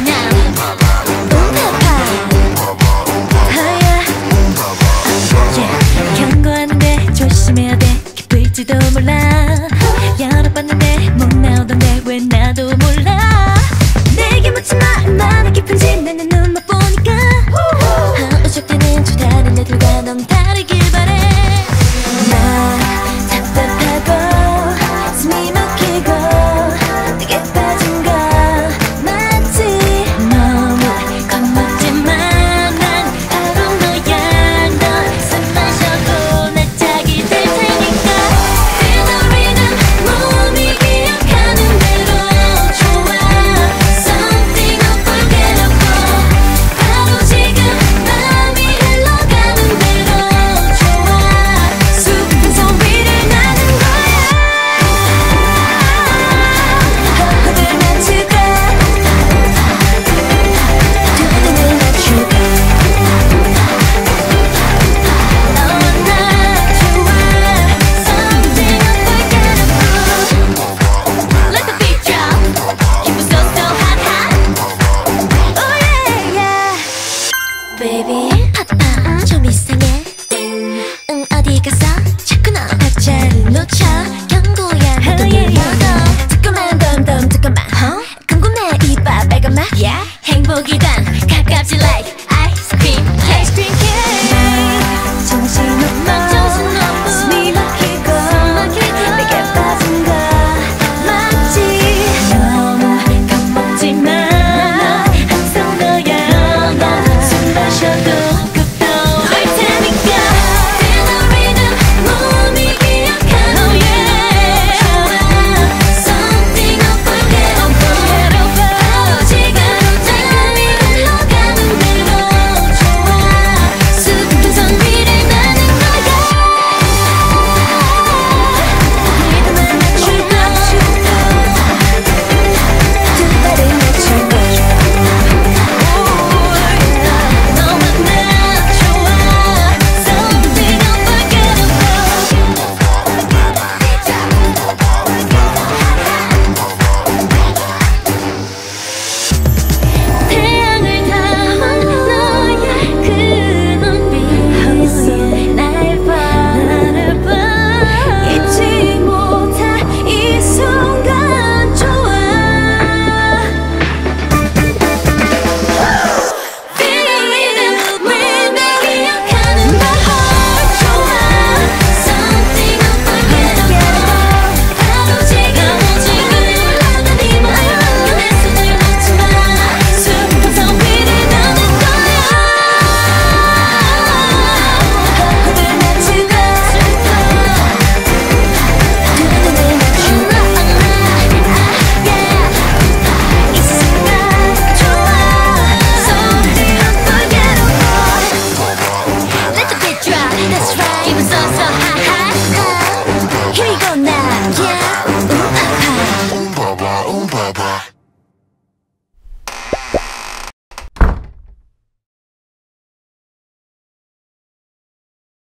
now. boogie dance.